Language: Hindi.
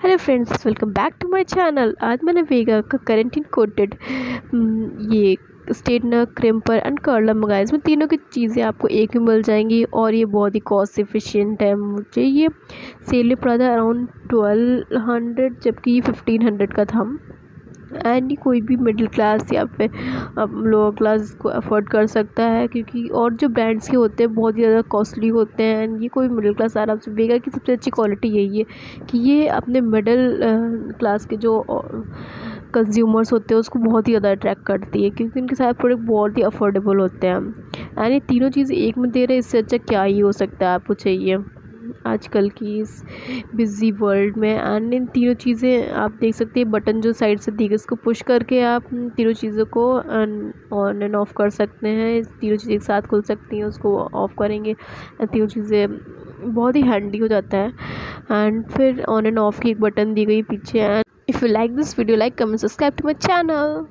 Hello friends welcome back to my channel आज मैंने वेगा का करेंटिन कोटेड ये स्टेटनर क्रिम्पर एंड कर्लर मंगाया। इसमें तीनों की चीज़ें आपको एक ही मिल जाएँगी और ये बहुत ही कॉस्ट एफिशिएंट है। मुझे ये सेल पड़ा था अराउंड ट्वेल्व हंड्रेड जबकि ये फिफ्टीन हंड्रेड का था। एंड कोई भी मिडिल क्लास या फिर लोअर क्लास को अफोर्ड कर सकता है, क्योंकि और जो ब्रांड्स के होते हैं, बहुत ही ज़्यादा कॉस्टली होते हैं एंड ये कोई मिडिल क्लास आराम से बेगा की सबसे अच्छी क्वालिटी यही है, कि ये अपने मिडिल क्लास के जो कंज्यूमर्स होते हैं, उसको बहुत ही ज़्यादा अट्रैक्ट करती है, क्योंकि उनके सारे प्रोडक्ट बहुत ही अफोर्डेबल होते हैं। एंड ये तीनों चीज़ें एक में दे रहे हैं, इससे अच्छा क्या ही हो सकता है, आपको चाहिए। आजकल की इस बिज़ी वर्ल्ड में। एंड इन तीनों चीज़ें आप देख सकते हैं बटन जो साइड से दी गई, इसको पुश करके आप तीनों चीज़ों को ऑन एंड ऑफ़ कर सकते हैं। तीनों चीज़ें एक साथ खुल सकती हैं, उसको ऑफ़ करेंगे। तीनों चीज़ें बहुत ही हैंडी हो जाता है। एंड फिर ऑन एंड ऑफ़ की एक बटन दी गई पीछे। And if you like this video like comment subscribe to my channel